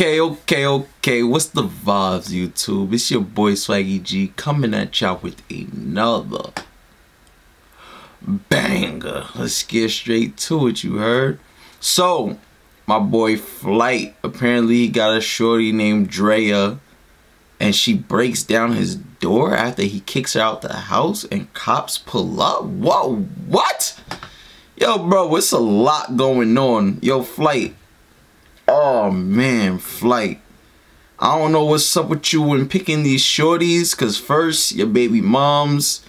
Okay, okay, okay. What's the vibes, YouTube? It's your boy Swaggy G coming at y'all with another banger. Let's get straight to it, you heard? So, my boy Flight, apparently he got a shorty named Drea, and she breaks down his door after he kicks her out the house, and cops pull up? Whoa, what? Yo, bro, it's a lot going on. Yo, Flight, Oh man, flight. I don't know what's up with you when picking these shorties, cause first your baby moms.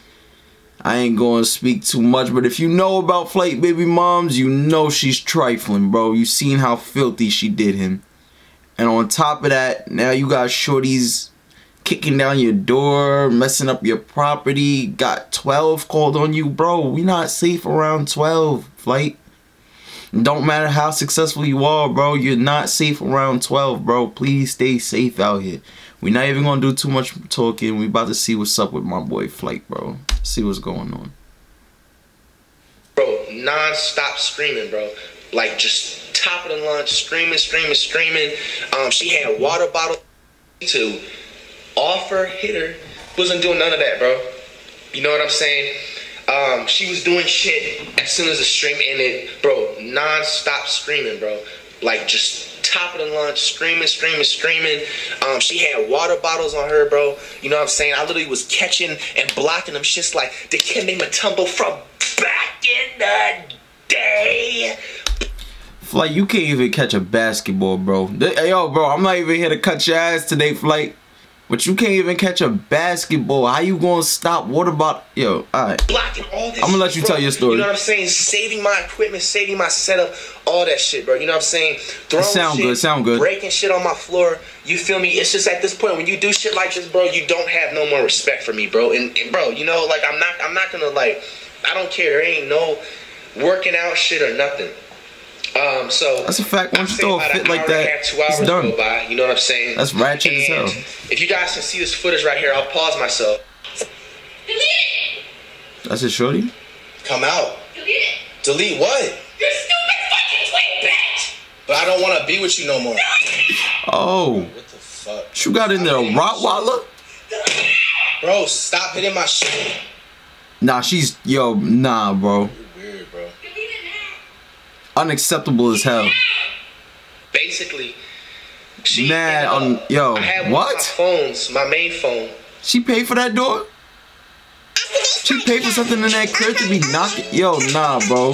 I ain't gonna speak too much, but if you know about flight baby moms, you know she's trifling, bro. You seen how filthy she did him. And on top of that, now you got shorties kicking down your door, messing up your property, got 12 called on you, bro. We not safe around 12, flight. Don't matter how successful you are, bro. You're not safe around 12, bro. Please stay safe out here. We're not even gonna do too much talking. We about to see what's up with my boy Flight, bro. See what's going on. Bro, non-stop screaming, bro. Like just top of the lunch, screaming, screaming, screaming. Um, she had water bottle to offer, hit her. Wasn't doing none of that, bro. You know what I'm saying? Um, she was doing shit as soon as the stream ended, bro. Non-stop screaming, bro. Like just top of the lunch, screaming, screaming, screaming. Um, she had water bottles on her, bro. You know what I'm saying? I literally was catching and blocking them shits like Dikembe Mutombo from back in the day. Flight, you can't even catch a basketball, bro. Yo, bro, I'm not even here to cut your ass today, Flight. But you can't even catch a basketball. How you gonna stop? What about yo? All right. Blocking all this. I'm gonna let you bro. tell your story. You know what I'm saying? Saving my equipment, saving my setup, all that shit, bro. You know what I'm saying? Throwing sound shit, good. Sound good. Breaking shit on my floor. You feel me? It's just at this point when you do shit like this, bro, you don't have no more respect for me, bro. And, and bro, you know, like I'm not, I'm not gonna like, I don't care. There ain't no working out shit or nothing. Um, so that's a fact. Once you throw a fit like that, it's done. By, you know what I'm saying? That's ratchet and as hell. If you guys can see this footage right here, I'll pause myself. That's a shorty. Come out. Delete it. Delete what? Your stupid fucking tweet, bitch. But I don't want to be with you no more. Oh. What the fuck? You got in there, Rottweiler? Bro, stop hitting my shit. Nah, she's yo, nah, bro. Unacceptable as hell. Basically, she Mad on yo, I had what? my phones, my main phone. She paid for that door? She paid for something in that crib to be knocking. Yo, nah, bro.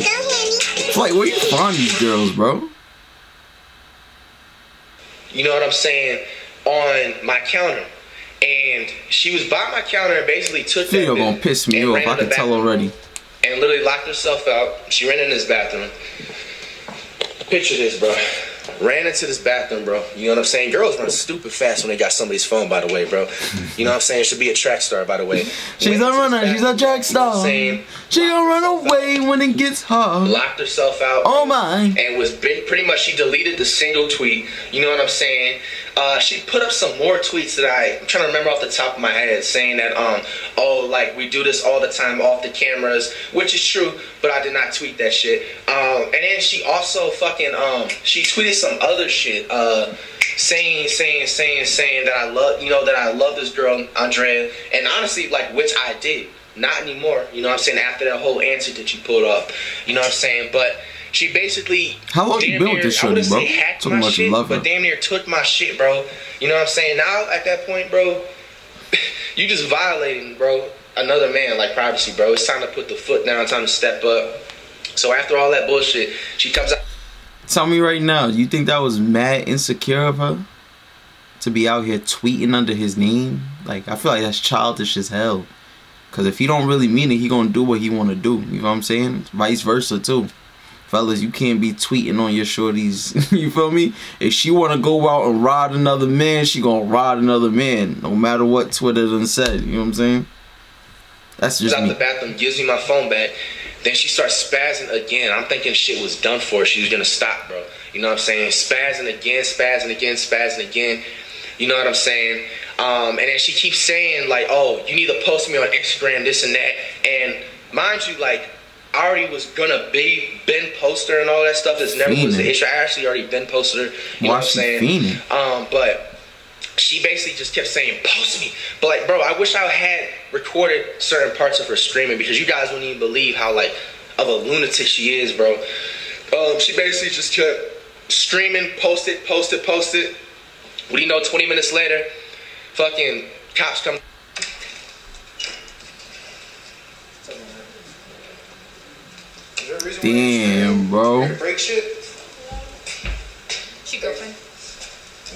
Like, where you find these girls, bro? You know what I'm saying? On my counter. And she was by my counter and basically took that gonna piss me off. I can tell already. And literally locked herself out. She ran in this bathroom. Picture this, bro. Ran into this bathroom, bro. You know what I'm saying? Girls run stupid fast when they got somebody's phone, by the way, bro. You know what I'm saying? Should be a track star, by the way. She's a runner. She's a track star. You know she gonna run away when it gets hard. Locked herself out. Oh my. And was pretty much she deleted the single tweet. You know what I'm saying? Uh, she put up some more tweets that I, I'm trying to remember off the top of my head, saying that um oh like we do this all the time off the cameras, which is true, but I did not tweet that shit. Um, and then she also fucking um she tweeted some other shit. Uh saying, saying, saying, saying that I love, you know, that I love this girl, Andrea, and honestly, like, which I did. Not anymore, you know what I'm saying, after that whole answer that you pulled up, you know what I'm saying, but she basically How long you been with this shorty, bro? Talking about shit, love. But damn near took my shit, bro. You know what I'm saying? Now, at that point, bro, you just violating, bro, another man, like privacy, bro. It's time to put the foot down, time to step up. So after all that bullshit, she comes out. Tell me right now, you think that was mad insecure of her? To be out here tweeting under his name? Like, I feel like that's childish as hell. Because if he don't really mean it, he gonna do what he wanna do. You know what I'm saying? Vice versa, too. Fellas, you can't be tweeting on your shorties. you feel me? If she wanna go out and ride another man, she gonna ride another man. No matter what Twitter done said. You know what I'm saying? That's just out me. the bathroom, gives me my phone back. Then she starts spazzing again. I'm thinking shit was done for. She was gonna stop, bro. You know what I'm saying? Spazzing again, spazzing again, spazzing again. You know what I'm saying? Um, and then she keeps saying like, "Oh, you need to post me on Instagram, this and that." And mind you, like, I already was gonna be been poster and all that stuff. This never was the issue. I actually already been poster. You know what I'm saying? Um, but she basically just kept saying, post me. But like, bro, I wish I had recorded certain parts of her screaming because you guys wouldn't even believe how like of a lunatic she is, bro. Um, she basically just kept streaming, post it, post it, post it. What do you know, 20 minutes later, fucking cops come. Damn, bro. Break shit? She girlfriend.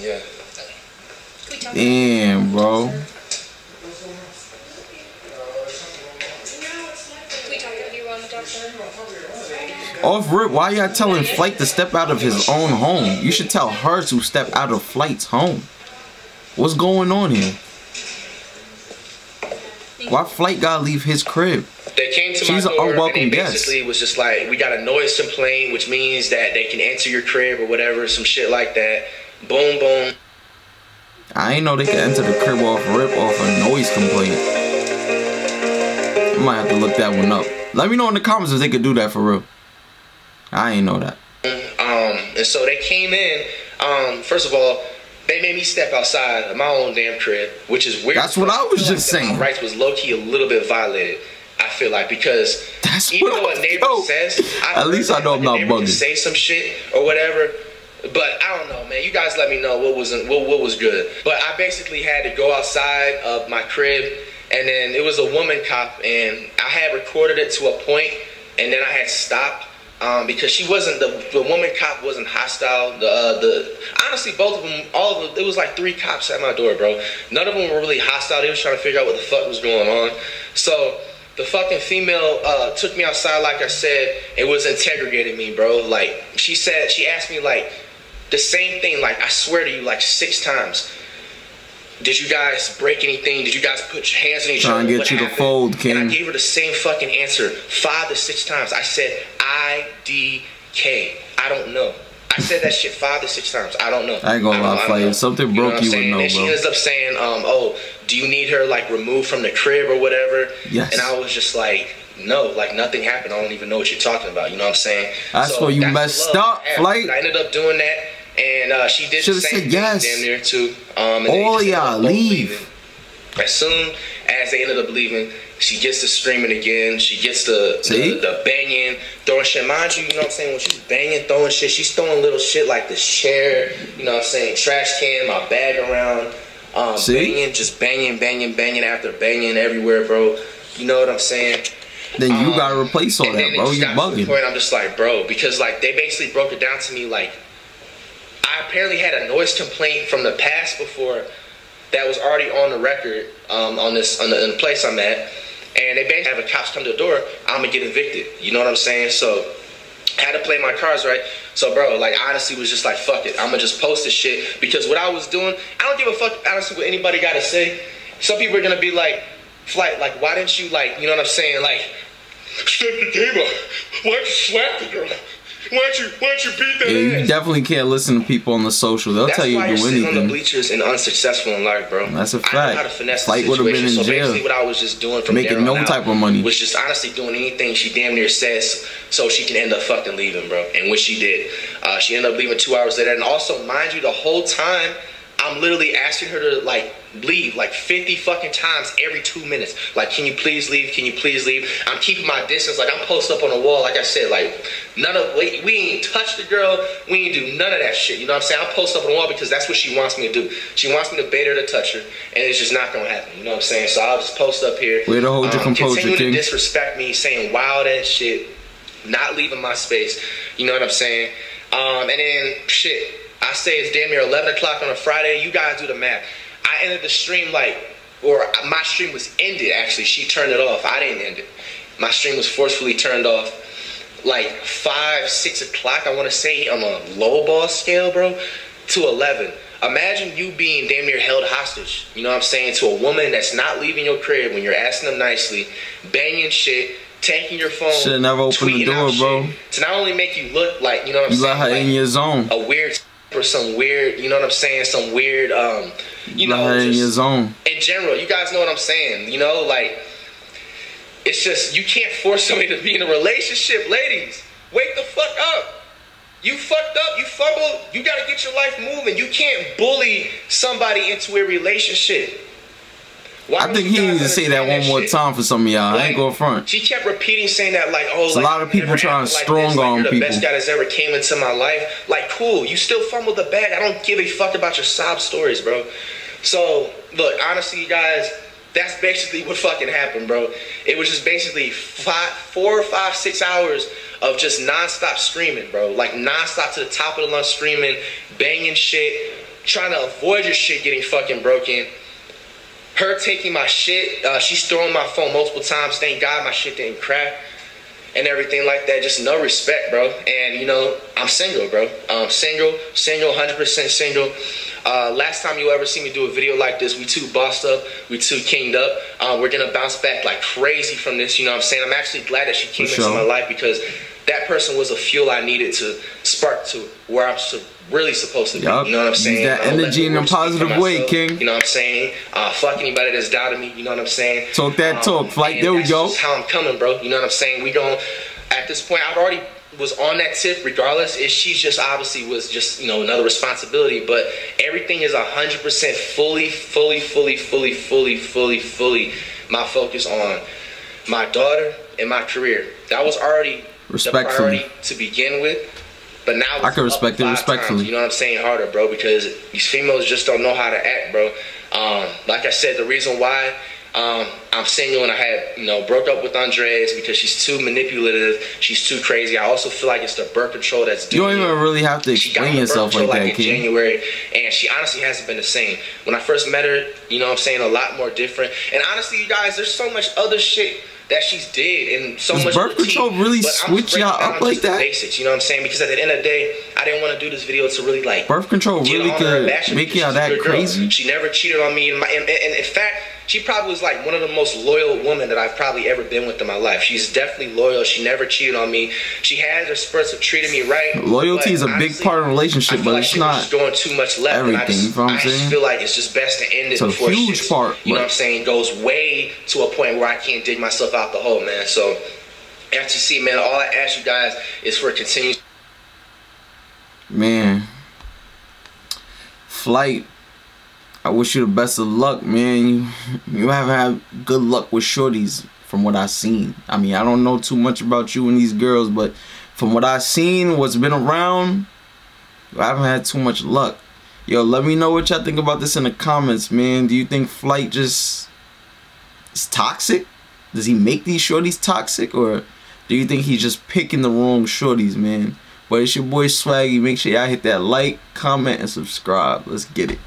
Yeah. Can we talk? Damn, bro. Can we talk if you want to talk to her? Off rip, why y'all telling Flight to step out of his own home? You should tell her to step out of Flight's home. What's going on here? Why Flight gotta leave his crib? They came to She's my door and they guest. basically was just like, we got a noise complaint, which means that they can enter your crib or whatever, some shit like that. Boom, boom. I ain't know they could enter the crib off rip off a noise complaint. I might have to look that one up. Let me know in the comments if they could do that for real. I ain't know that. Um, and so they came in. Um, first of all, they made me step outside of my own damn crib, which is weird. That's what I was just that saying. My rights was low key a little bit violated. I feel like because That's even though a neighbor yo, says, I at least I know I'm not bugging. Say some shit or whatever. But I don't know, man. You guys let me know what was what, what was good. But I basically had to go outside of my crib, and then it was a woman cop, and I had recorded it to a point, and then I had stopped um, because she wasn't the the woman cop wasn't hostile. The uh, the honestly both of them, all of them, it was like three cops at my door, bro. None of them were really hostile. They was trying to figure out what the fuck was going on. So the fucking female uh, took me outside, like I said, and was interrogating me, bro. Like she said, she asked me like the same thing. Like I swear to you, like six times. Did you guys break anything? Did you guys put your hands on each other? Trying to get What you to happened? fold, And I gave her the same fucking answer five to six times. I said I D K. I don't know. I said that shit five to six times. I don't know. I ain't gonna lie, I know. If something You know broke, you would know, And she ends up saying, um, "Oh, do you need her like removed from the crib or whatever?" Yes. And I was just like, "No, like nothing happened. I don't even know what you're talking about." You know what I'm saying? That's where you the messed up, I. Flight. I ended up doing that, and uh, she did the same said thing, yes. damn near too. Um, and they All just y'all leave. leaving. As soon as they ended up leaving, she gets to screaming again. She gets the, the the banging, throwing shit. Mind you, you know what I'm saying? When she's banging, throwing shit, she's throwing little shit like the chair, you know what I'm saying? Trash can, my bag around. Um, See? banging, just banging, banging, banging after banging everywhere, bro. You know what I'm saying? Then you Um, gotta replace all that, bro. You bugging. point I'm just like, bro, because like they basically broke it down to me like I apparently had a noise complaint from the past before that was already on the record um, on this on the, in the place I'm at, and they basically have a cops come to the door. I'm gonna get evicted. You know what I'm saying? So had to play my cards right. So, bro, like, honestly, was just like, fuck it. I'm gonna just post this shit because what I was doing, I don't give a fuck, honestly, what anybody gotta say. Some people are gonna be like, flight, like, why didn't you, like, you know what I'm saying? Like, step the up. Why'd you slap the girl? Why'd you, why'd you beat that Yeah, you definitely can't listen to people on the social. They'll That's tell you why to you're do sitting on the bleachers and unsuccessful in life, bro. That's a I know fact. how to finesse Flight the would've been situation. in so jail. basically, what I was just doing from Making no type of money. was just honestly doing anything she damn near says so she can end up fucking leaving, bro. And which she did. Uh, she ended up leaving two hours later. And also, mind you, the whole time I'm literally asking her to like leave like 50 fucking times every two minutes. Like, can you please leave? Can you please leave? I'm keeping my distance. Like, I'm posted up on the wall. Like I said, like none of we, we ain't touch the girl. We ain't do none of that shit. You know what I'm saying? I'm posted up on the wall because that's what she wants me to do. She wants me to bait her to touch her, and it's just not gonna happen. You know what I'm saying? So I'll just post up here. Way to hold your composure, Continuing King. to disrespect me, saying wild ass shit, not leaving my space. You know what I'm saying? Um, and then shit. I say it's damn near 11 o'clock on a Friday. You guys do the math. I ended the stream like, or my stream was ended actually. She turned it off. I didn't end it. My stream was forcefully turned off like five, six o'clock. I want to say on a low ball scale, bro, to 11. Imagine you being damn near held hostage. You know what I'm saying? To a woman that's not leaving your crib when you're asking them nicely, banging shit, taking your phone. Shoulda never opened the door, bro. To not only make you look like, you know what I'm You saying? like, in your zone. a weird or some weird, you know what I'm saying? Some weird, um, you know, just- your zone. in general, you guys know what I'm saying. You know, like it's just you can't force somebody to be in a relationship, ladies. Wake the fuck up. You fucked up, you fumbled, you gotta get your life moving. You can't bully somebody into a relationship. Why I think he needs to say that one more shit? time for some of y'all. I ain't going front. She kept repeating saying that like, oh, It's a like, lot of people trying to like strong like, arm you're the people. best guy that's ever came into my life. Like, cool, you still fumbled the bag. I don't give a fuck about your sob stories, bro. So look, honestly, you guys, that's basically what fucking happened, bro. It was just basically four or five, six hours of just nonstop screaming, bro. Like nonstop to the top of the lungs screaming, banging shit, trying to avoid your shit getting fucking broken her taking my shit. Uh, she's throwing my phone multiple times. Thank God my shit didn't crack and everything like that. Just no respect, bro. And you know, I'm single, bro. Um, single, single, 100% single. Uh, last time you ever see me do a video like this, we too bossed up, we too kinged up. Um, we're gonna bounce back like crazy from this. You know what I'm saying? I'm actually glad that she came For into sure. my life because that person was a fuel I needed to spark to where I'm really supposed to be. Yup. You know what I'm Use saying? that I energy in a words speak for positive way. King. You know what I'm saying? Uh, fuck anybody that's doubted me. You know what I'm saying? Um, Talk that talk, Flight. and There we that's go. just how I'm coming, bro. You know what I'm saying? We don't. At this point, I've already was on that tip. Regardless, if she's just obviously was just you know another responsibility, but everything is hundred percent fully, fully, fully, fully, fully, fully, fully my focus on my daughter and my career. That was already the Respectfully. priority to begin with. But now I can respect it respectfully. times, you know what I'm saying? Harder, bro, because these females just don't know how to act, bro. Um, like I said, the reason why um, I'm single and I had, you know, broke up with Andres because she's too manipulative, she's too crazy. I also feel like it's the birth control that's You don't doing it. even really have to She got explain yourself like control that, in King. January, and she honestly hasn't been the same. When I first met her, you know what I'm saying, a lot more different. And honestly, you guys, there's so much other shit that she's did and so Does much birth routine. control really But I'm just switch y'all up like that? Basics, you know what I'm saying? Because at the end of the day, I didn't want to do this video to really like Birth control really could make y'all that good girl. crazy. She never cheated on me, and, my, and, and in fact, she probably was like one of the most loyal women that I've probably ever been with in my life. She's definitely loyal. She never cheated on me. She had her spurts of treating me right. Loyalty is a big part of a I relationship, but like it's not doing too much left. I everything, just, you feel what I'm I saying? feel like it's just best to end it It's a before huge shit's, part, You know what I'm saying? Goes way to a point where I can't dig myself out the hole, man. So, FTC, man, all I ask you guys is for a continued Man. Flight. I wish you the best of luck, man. You, you haven't had good luck with shorties from what I've seen. I mean, I don't know too much about you and these girls, but from what I've seen, what's been around, I haven't had too much luck. Yo, let me know what y'all think about this in the comments, man. Do you think Flight just is toxic? Does he make these shorties toxic? Or do you think he's just picking the wrong shorties, man? But it's your boy Swaggy. Make sure y'all hit that like, comment, and subscribe. Let's get it.